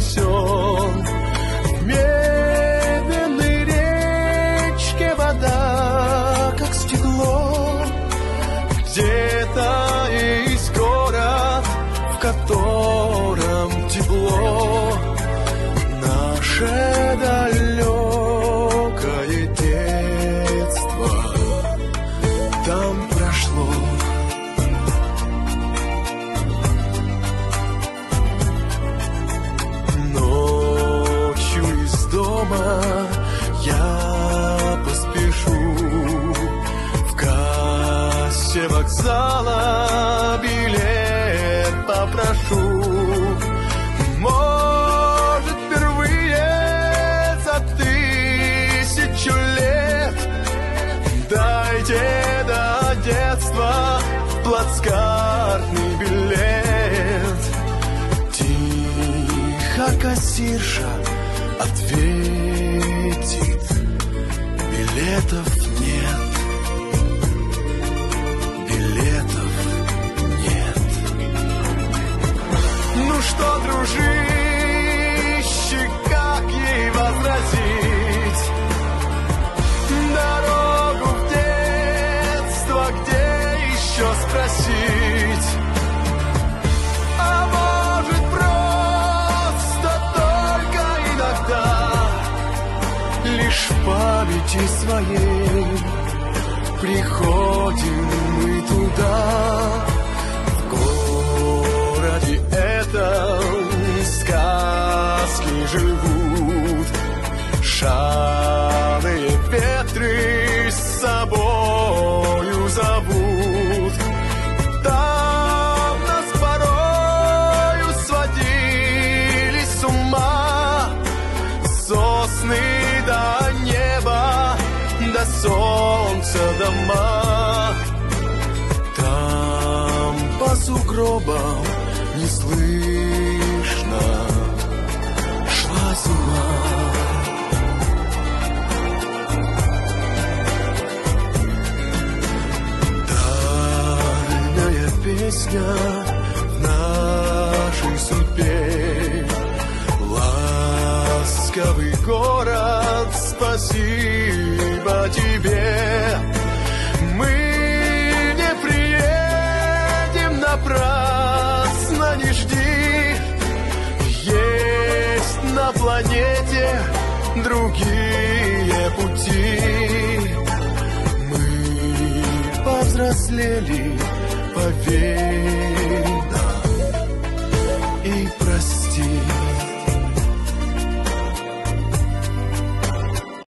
сон. В медленной речке вода, как стекло. Где-то есть город, в котором тепло. Наше далекое детство там прошло. Вокзала билет попрошу. Может, впервые за тысячу лет Дайте до детства плацкартный билет. Тихо кассирша ответит Билетов нет дружище, как ей возразить Дорогу в детство, где еще спросить? А может просто только иногда Лишь в памяти своей Приходим мы туда Сосны до неба, до солнца дома. Там по сугробам не слышно Шла зима песня в нашей судьбе Ласковый город, спасибо тебе. Мы не приедем напрасно, не жди. Есть на планете другие пути. Мы повзрослели, поверь.